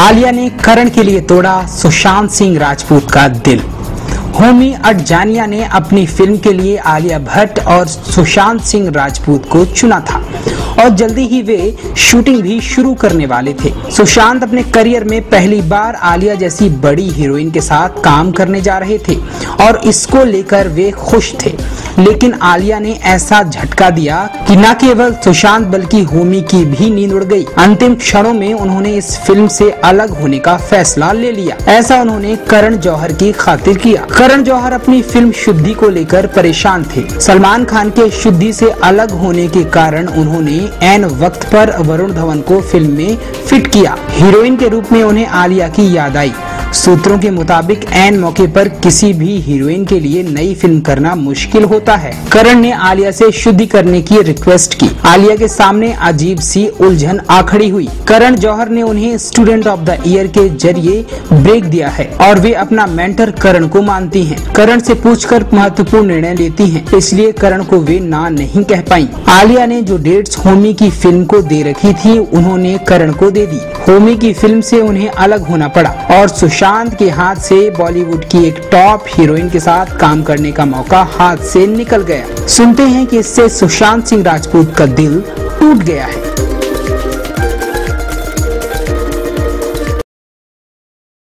आलिया ने करण के लिए तोड़ा सुशांत सिंह राजपूत का दिल। होमी अडजानिया ने अपनी फ़िल्म के लिए आलिया भट्ट और सुशांत सिंह राजपूत को चुना था। और जल्दी ही वे शूटिंग भी शुरू करने वाले थे। सुशांत अपने करियर में पहली बार आलिया जैसी बड़ी हीरोइन के साथ काम करने जा रहे थे और इसको लेकर वे खुश थे। लेकिन आलिया ने ऐसा झटका दिया कि न केवल सुशांत बल्कि होमी की भी नींद उड़ गई। अंतिम क्षणों में उन्होंने इस फ़िल्म से अलग होने का फैसला ले लिया। ऐसा उन्होंने करण जौहर की खातिर किया। करण जौहर अपनी फ़िल्म शुद्धि को लेकर परेशान थे। सलमान खान के शुद्धि से अलग होने के कारण उन्होंने एन वक्त पर वरुण धवन को फ़िल्म में फिट किया। हीरोइन के रूप में उन्हें आलिया की याद आई। सूत्रों के मुताबिक एन मौके पर किसी भी हीरोइन के लिए नई फ़िल्म करना मुश्किल होता है। करण ने आलिया से शुद्धि करने की रिक्वेस्ट की। आलिया के सामने अजीब सी उलझन आ खड़ी हुई। करण जौहर ने उन्हें स्टूडेंट ऑफ़ द ईयर के ज़रिए ब्रेक दिया है और वे अपना मेंटर करण को मानती हैं। करण से पूछकर महत्वपूर्ण निर्णय लेती हैं, इसलिए करण को वे ना नहीं कह पाई। आलिया ने जो डेट्स होमी की फ़िल्म को दे रखी थी उन्होंने करण को दे दी। होमी की फ़िल्म से उन्हें अलग होना पड़ा और सुशांत के हाथ से बॉलीवुड की एक टॉप हीरोइन के साथ काम करने का मौका हाथ से निकल गया। सुनते हैं कि इससे सुशांत सिंह राजपूत का दिल टूट गया है।